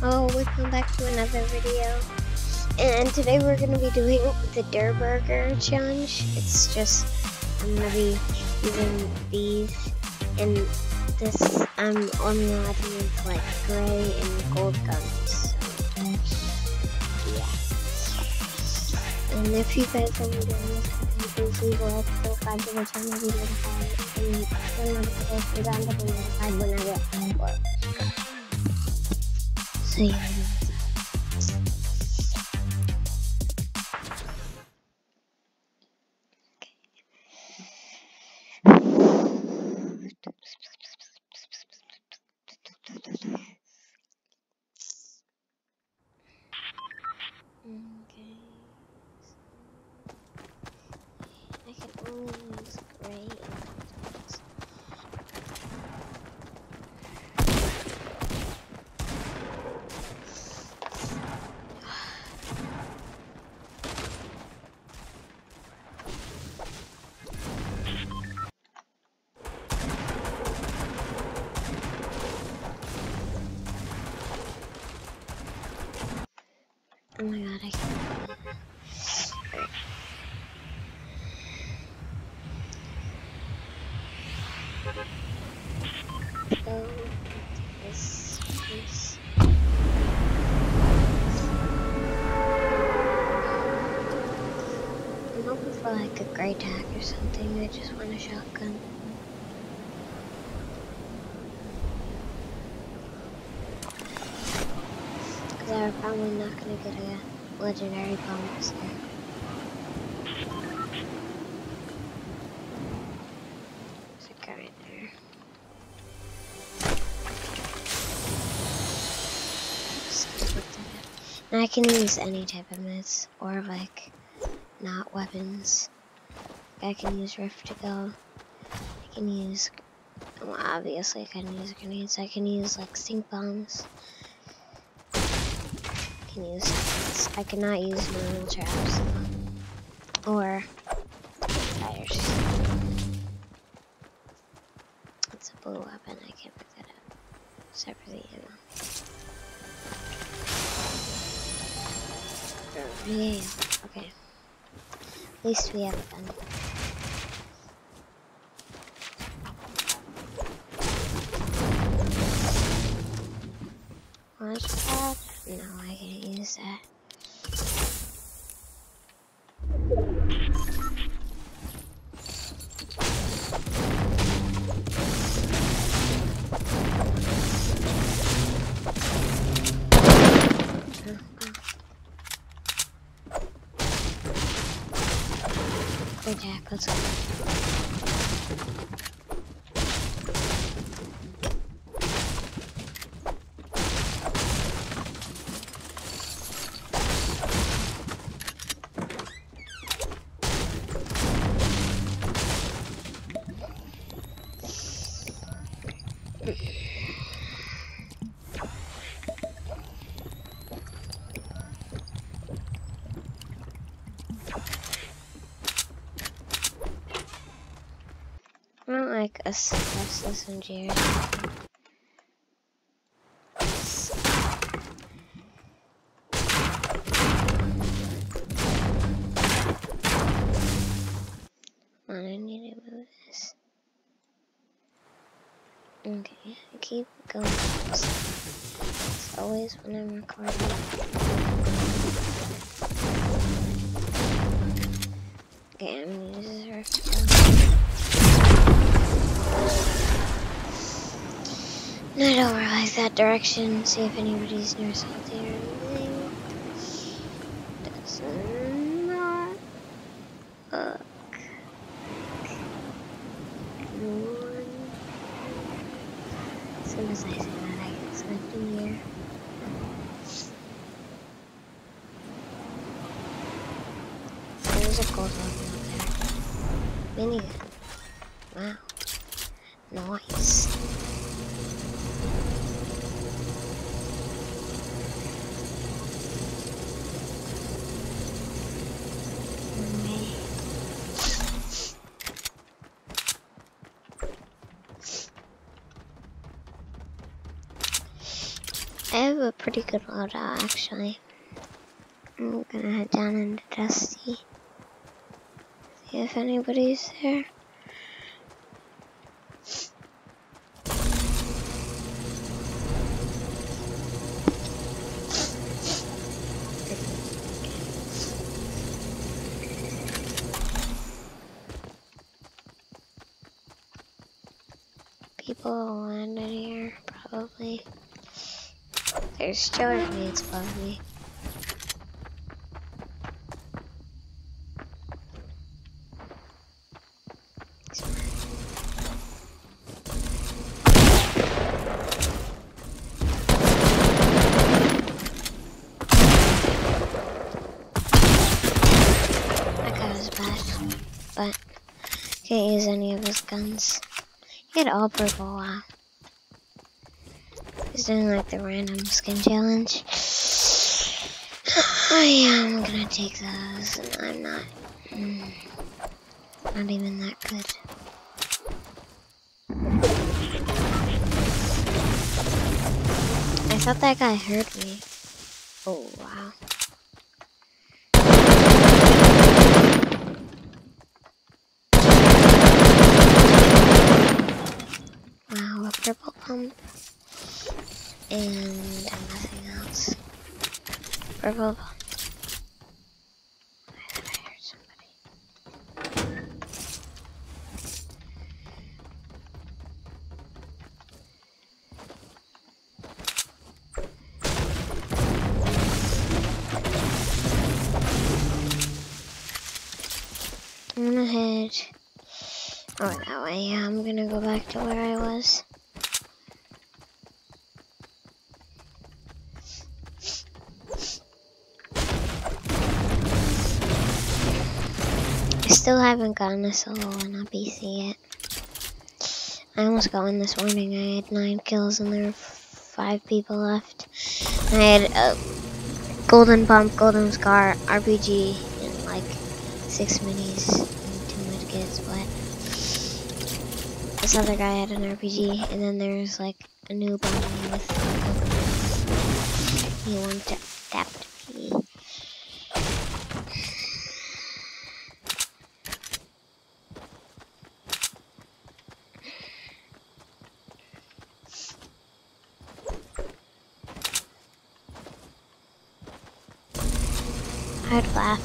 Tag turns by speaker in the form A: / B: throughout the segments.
A: Oh, welcome back to another video. And today we're going to be doing the Durr Burger challenge. It's just, I'm going to be using these and this, I'm only allowed to use like gray and gold guns. Yeah. And if you guys are doing this, please leave a like, subscribe to the channel, be notified, and turn on to be notified I upload. So yeah. Oh my god, I can't. I'm hoping for like a gray tac or something. I just want a shotgun. I'm probably not to get a legendary bonus there. There's a guy right there. Gonna in. And I can use any type of meds or like not weapons. I can use Rift to go. I can use well, obviously I can use grenades. I can use like stink bombs. I can use I cannot use normal traps or tires. It's a blue weapon. I can't pick that up. Except for the ammo. Yeah. Okay. At least we have a gun. Launch pad? No, I Go Jack, let's go. I don't like a SMG or something. Okay, I'm rift gun. Not over like that direction, see if anybody's near salty or anything. Does not look good. As soon as I say that, I get something here. Gold weapon up there. Minigun. Wow. Nice. I have a pretty good loadout actually. I'm gonna head down into Dusty. If anybody's there. People land in here, probably. There's grenades above me. That guy was bad, but can't use any of his guns. He had all purple, wow. He's doing like the random skin challenge. Oh yeah, I'm gonna take those, and I'm not, mm, not even that good. I thought that guy heard me. Oh wow. Wow, a purple. And nothing else. Purple. I heard somebody. I'm gonna head over that way. Yeah, I'm gonna go back to where I was. I still haven't gotten a solo on a PC yet. I almost got one this morning. I had nine kills and there were five people left. I had a golden pump, golden scar, RPG, and like six minis and two medkits, but this other guy had an RPG, and then there's like a noob on me with he tap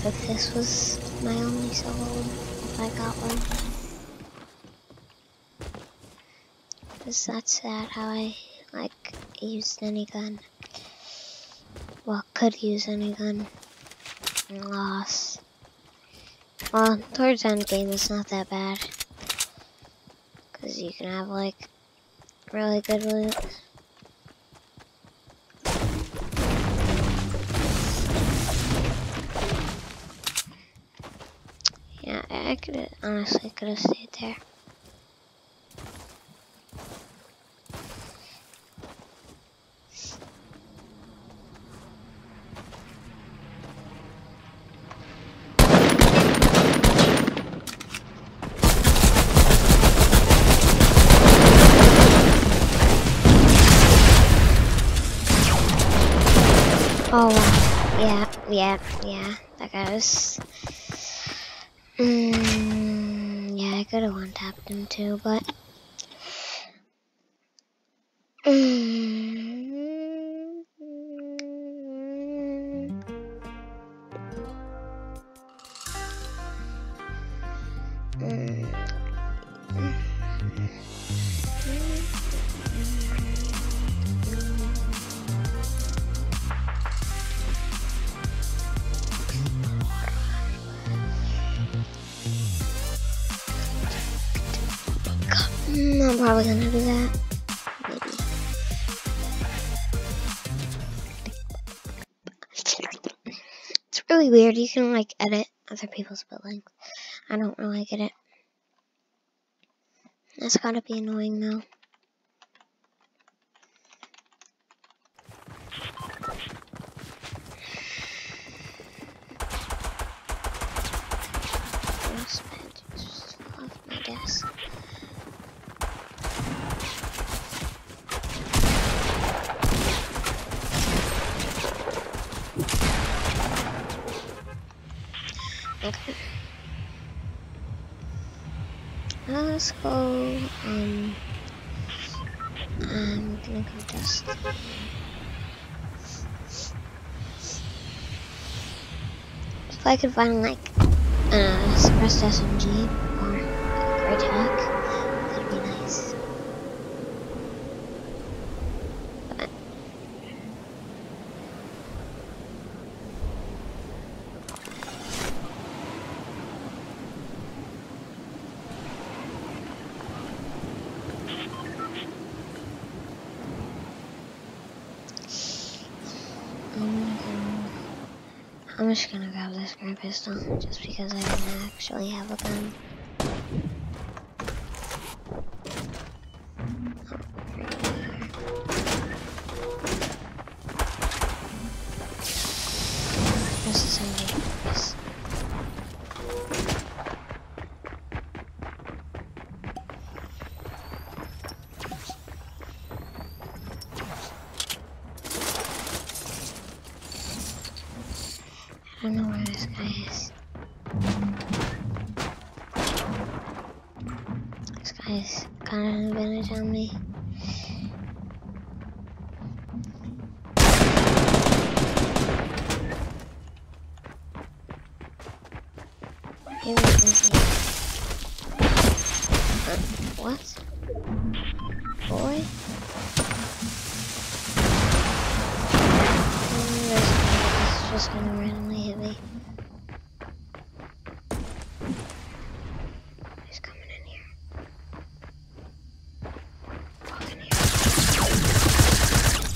A: If this was my only solo if I got one. Cause that's sad how I like used any gun. Well, could use any gun and. Well, towards end game it's not that bad. Cause you can have like really good loot. I could honestly could have stayed there. Oh, yeah, yeah, yeah. That guy was. Mm, yeah, I could have one tapped him too, but. Mm, mm, Mm, I'm probably gonna do that. Maybe. It's really weird. You can like edit other people's buildings. I don't really get it. That's gotta be annoying though. Let's go, um, gonna go test. If I could find like a suppressed SMG or a great hack, that'd be nice. But I'm gonna- I'm just gonna grab this gray pistol just because I don't actually have a gun. Oh, right an on me. This what? Boy? Mm, there's a just gonna randomly hit me. He's coming in here. Walk in here.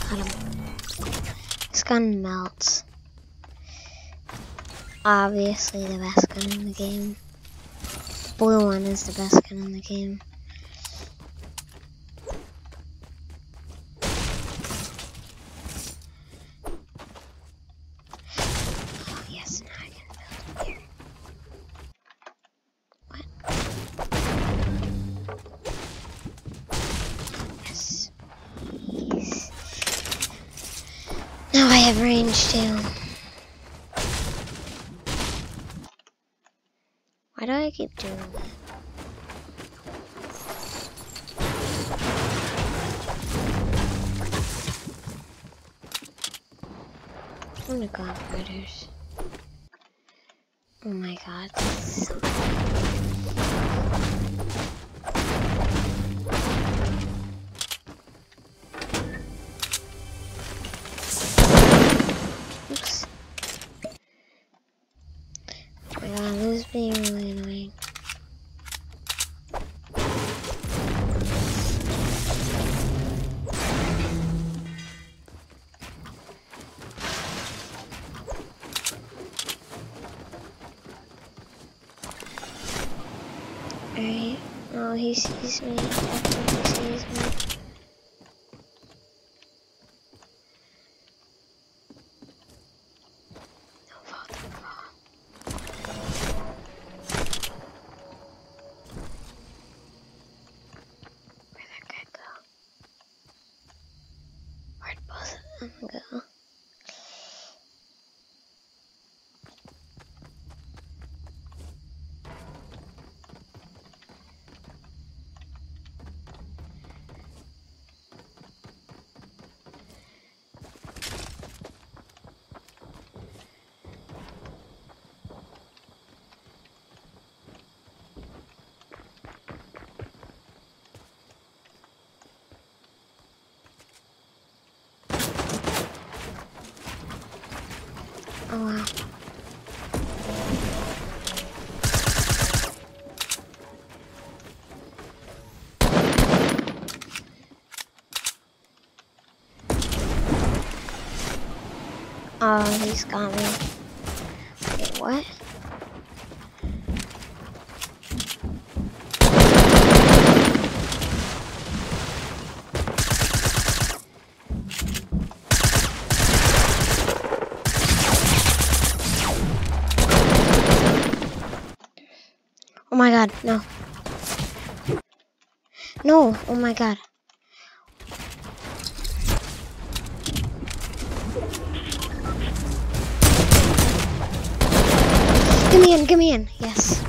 A: Got him. This gun melts. Obviously the best gun in the game. Blue one is the best gun in the game. Have range too. Why do I keep doing that? I'm gonna go. Oh my god. Alright. Oh, he sees me. Definitely sees me. Oh he's got me. Wait, what? Oh my god, no. No, oh my god. Give me in, get me in. Yes.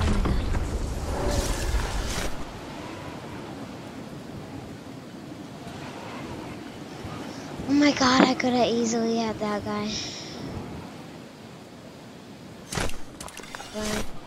A: Oh my god, I could have easily had that guy. But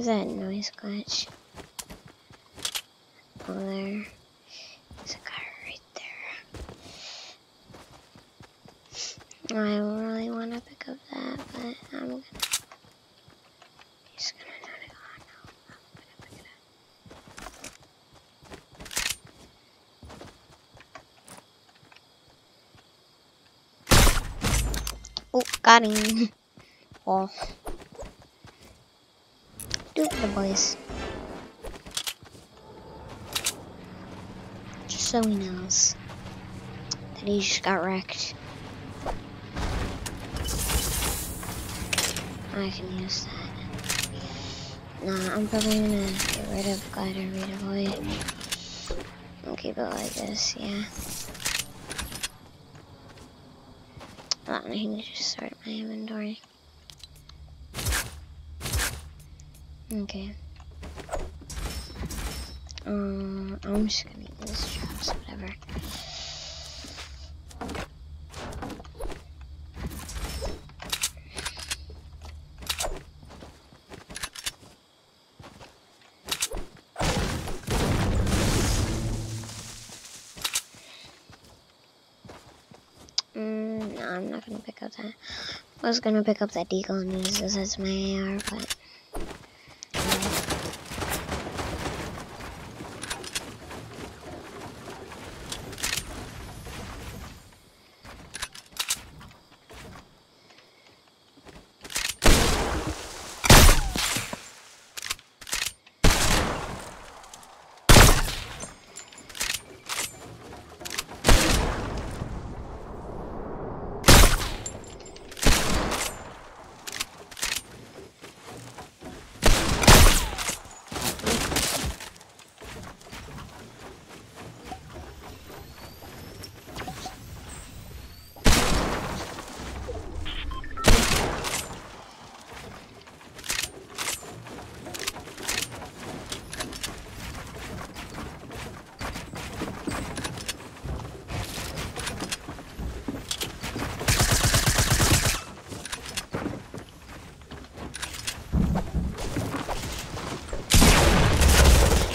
A: Have that noise glitch. Over there. There's a guy right there. I really want to pick up that, but I'm gonna. He's gonna pick it up. Oh, got him. Oh. For the boys. Just so he knows that he just got wrecked. I can use that. Nah, I'm probably gonna get rid of glider redeploy. And keep it like this, yeah. I can just start my inventory. Okay. Um, I'm just gonna use traps, whatever. Mm, I'm not gonna pick up that. I was gonna pick up that deagle and use this as my AR, but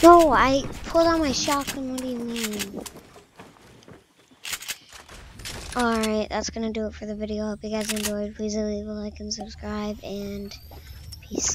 A: No, I pulled out my shotgun. What do you mean? Alright, that's gonna do it for the video. Hope you guys enjoyed. Please leave a like and subscribe, and peace.